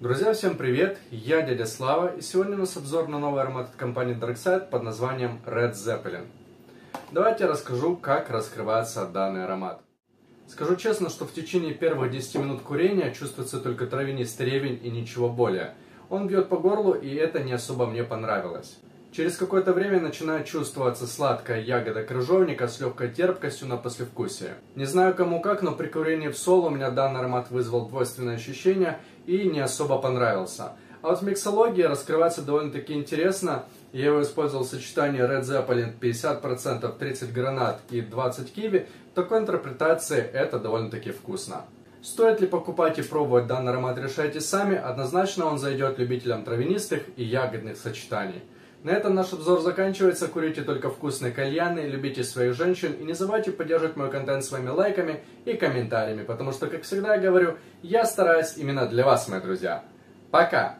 Друзья, всем привет! Я дядя Слава, и сегодня у нас обзор на новый аромат от компании Darkside под названием Red Zeppelin. Давайте расскажу, как раскрывается данный аромат. Скажу честно, что в течение первых 10 минут курения чувствуется только травянистый ревень и ничего более. Он бьет по горлу, и это не особо мне понравилось. Через какое-то время начинает чувствоваться сладкая ягода крыжовника с легкой терпкостью на послевкусие. Не знаю кому как, но при курении в соло у меня данный аромат вызвал двойственное ощущение и не особо понравился. А вот в миксологии раскрывается довольно-таки интересно. Я его использовал в сочетании Red Zeppelin 50%, 30 гранат и 20 киви. В такой интерпретации это довольно-таки вкусно. Стоит ли покупать и пробовать данный аромат, решайте сами. Однозначно он зайдет любителям травянистых и ягодных сочетаний. На этом наш обзор заканчивается. Курите только вкусные кальяны, любите своих женщин и не забывайте поддерживать мой контент своими лайками и комментариями, потому что, как всегда я говорю, я стараюсь именно для вас, мои друзья. Пока!